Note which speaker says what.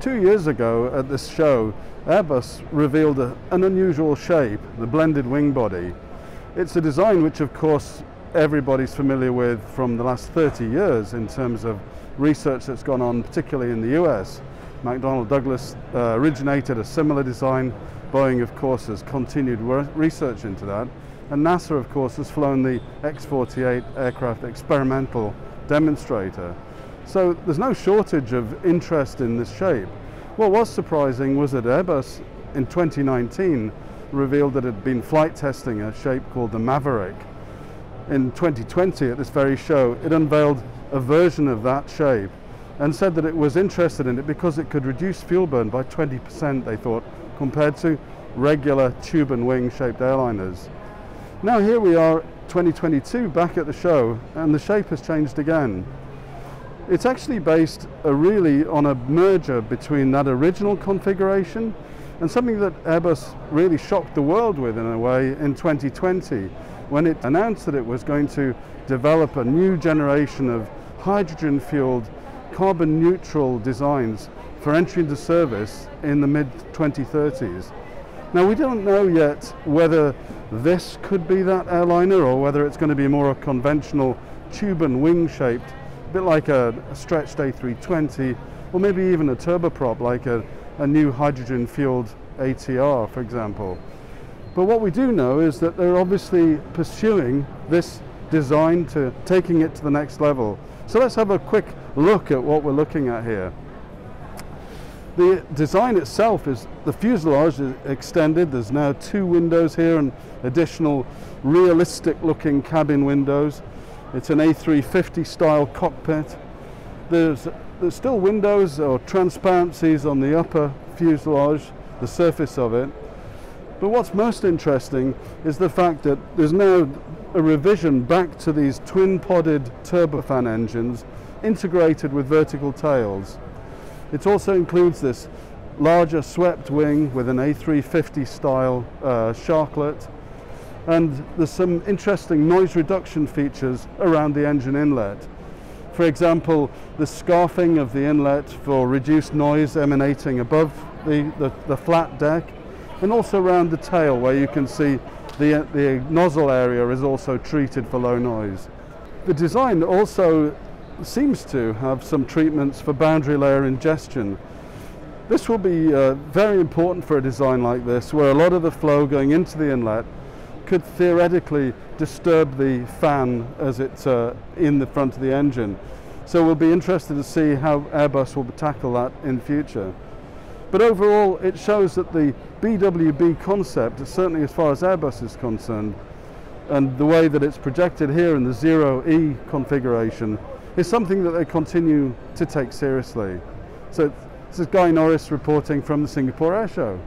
Speaker 1: Two years ago at this show, Airbus revealed a, an unusual shape, the blended wing body. It's a design which of course everybody's familiar with from the last 30 years in terms of research that's gone on, particularly in the US. McDonnell Douglas uh, originated a similar design. Boeing, of course, has continued research into that. And NASA, of course, has flown the X-48 aircraft experimental demonstrator. So there's no shortage of interest in this shape. What was surprising was that Airbus in 2019 revealed that it had been flight testing a shape called the Maverick. In 2020 at this very show, it unveiled a version of that shape and said that it was interested in it because it could reduce fuel burn by 20%, they thought, compared to regular tube and wing shaped airliners. Now here we are, 2022, back at the show, and the shape has changed again. It's actually based uh, really on a merger between that original configuration and something that Airbus really shocked the world with in a way in 2020 when it announced that it was going to develop a new generation of hydrogen fueled carbon neutral designs for entry into service in the mid 2030s. Now we don't know yet whether this could be that airliner or whether it's going to be more a conventional tube and wing shaped, a bit like a, stretched A320 or maybe even a turboprop like a, a new hydrogen fueled ATR for example. But what we do know is that they're obviously pursuing this design to taking it to the next level. So let's have a quick look at what we're looking at here. The design itself is the fuselage is extended. There's now two windows here and additional realistic looking cabin windows. It's an A350 style cockpit. There's, there's still windows or transparencies on the upper fuselage, the surface of it. But what's most interesting is the fact that there's now a revision back to these twin-podded turbofan engines integrated with vertical tails. It also includes this larger swept wing with an A350 style uh, sharklet and there's some interesting noise reduction features around the engine inlet. For example, the scarfing of the inlet for reduced noise emanating above the, the, the flat deck and also around the tail where you can see the, the nozzle area is also treated for low noise. The design also seems to have some treatments for boundary layer ingestion. This will be uh, very important for a design like this where a lot of the flow going into the inlet could theoretically disturb the fan as it's uh, in the front of the engine. So we'll be interested to see how Airbus will tackle that in future. But overall, it shows that the BWB concept, certainly as far as Airbus is concerned, and the way that it's projected here in the zero E configuration, is something that they continue to take seriously. So this is Guy Norris reporting from the Singapore Air Show.